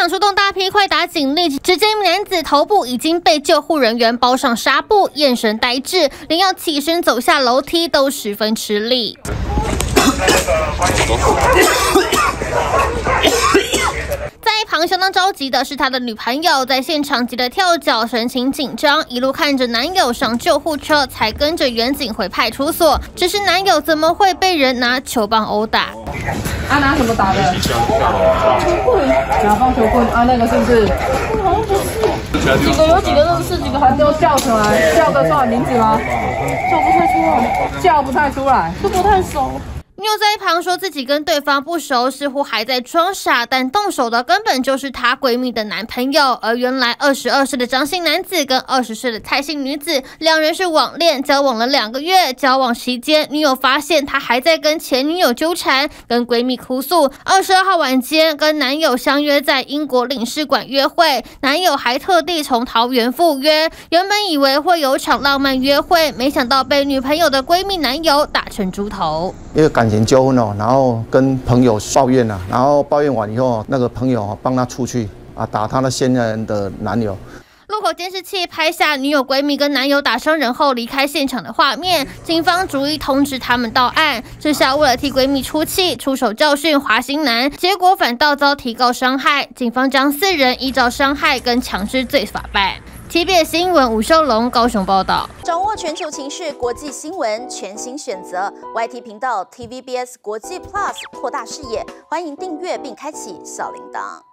场出动大批快打警力，只见男子头部已经被救护人员包上纱布，眼神呆滞，连要起身走下楼梯都十分吃力。着急的是他的女朋友，在现场急得跳脚，神情紧张，一路看着男友上救护车，才跟着远警回派出所。只是男友怎么会被人拿球棒殴打？啊，拿什么打的？球棍，拿棒球棍啊，那个是不是？好像不是。几个有几个认识，几个还都叫出来，叫得出来名字吗？叫不太出来，叫不太出来，都不太熟。女友在一旁说自己跟对方不熟，似乎还在装傻，但动手的根本就是她闺蜜的男朋友。而原来二十二岁的张姓男子跟二十岁的蔡姓女子两人是网恋，交往了两个月。交往期间，女友发现他还在跟前女友纠缠，跟闺蜜哭诉。二十二号晚间跟男友相约在英国领事馆约会，男友还特地从桃园赴约。原本以为会有场浪漫约会，没想到被女朋友的闺蜜男友打成猪头。因为感情纠纷哦，然后跟朋友抱怨了，然后抱怨完以后，那个朋友帮他出去啊，打他的现任的男友。路口监视器拍下女友闺蜜跟男友打伤人后离开现场的画面，警方逐一通知他们到案。这下为了替闺蜜出气，出手教训华兴男，结果反倒遭提告伤害。警方将四人依照伤害跟强制罪法办。TBS 新闻吴秀龙高雄报道，掌握全球情势、国际新闻，全新选择 YT 频道 TVBS 国际 Plus，扩大视野，欢迎订阅并开启小铃铛。